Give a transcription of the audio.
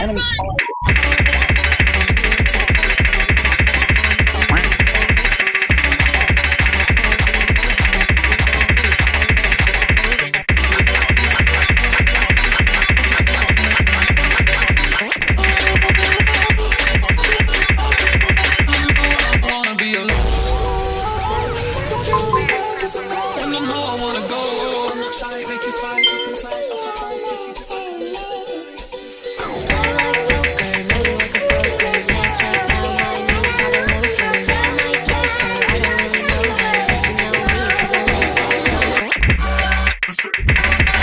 enemy. Música